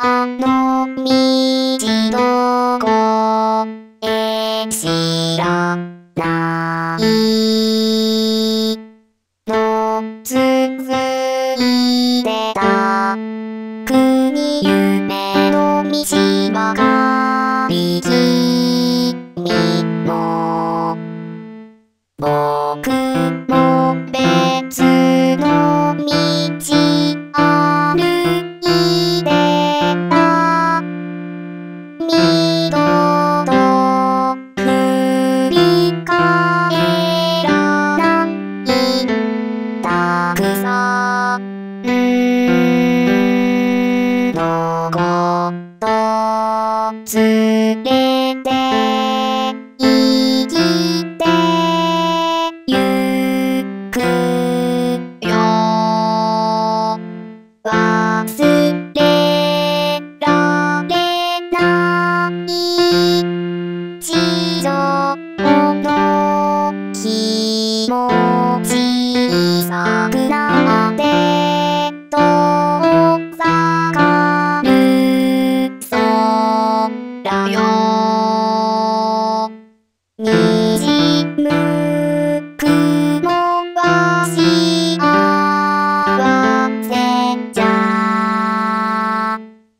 あの道どこへ知らないの続いてた国夢の道ばかり君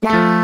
나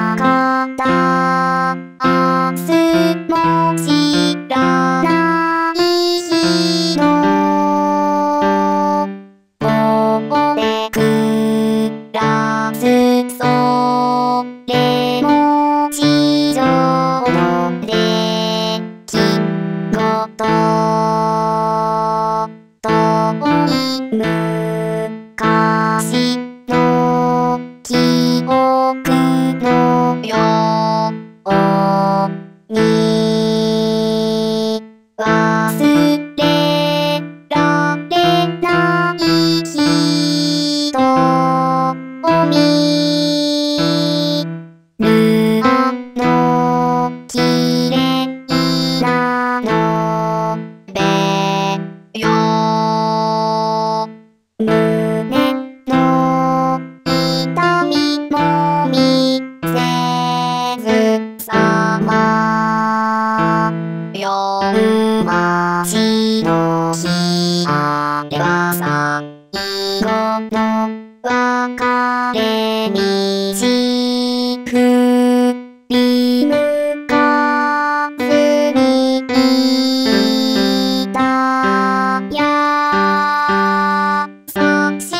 この分かれ道振り向かずにいたやそし